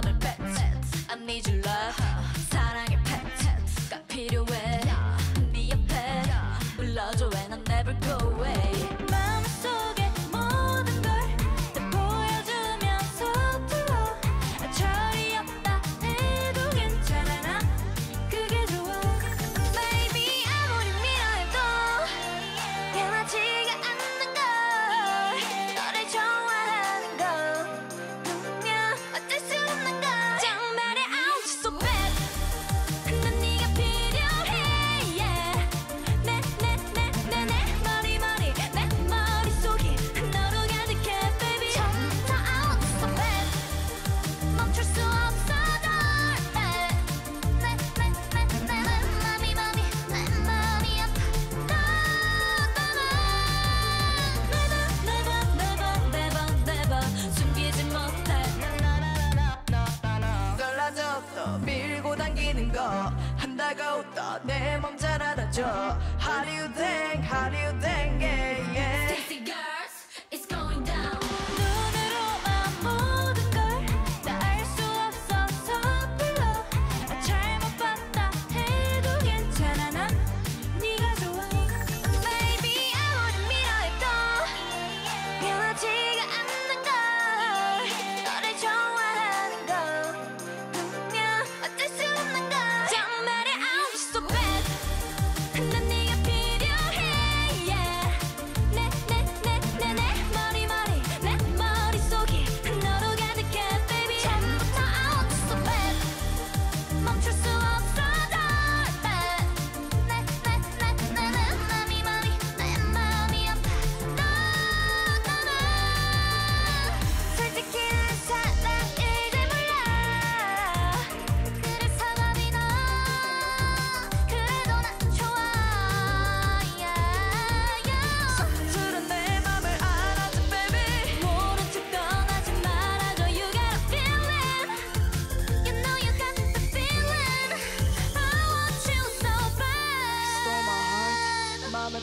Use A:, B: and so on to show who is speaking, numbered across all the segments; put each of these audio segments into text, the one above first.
A: 맘을 뺏지 I need your love 사랑의 팩트가 필요해 네 옆에 불러줘 and I'll never go away
B: 거 한다고 떠내몸 잘알아줘 How do you think, how do you think, yeah.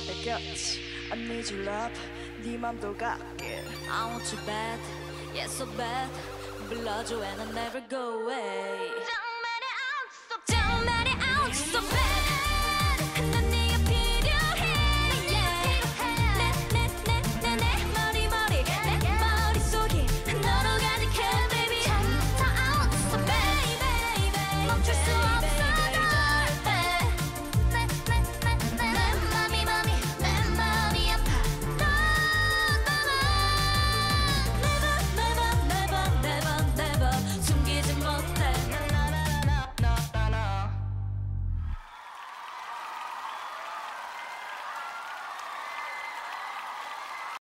B: begins. I need your love, 네 맘도 갖게.
A: I want you bad, yes so bad. Blood you and I never go away. Don't matter, I'm so bad.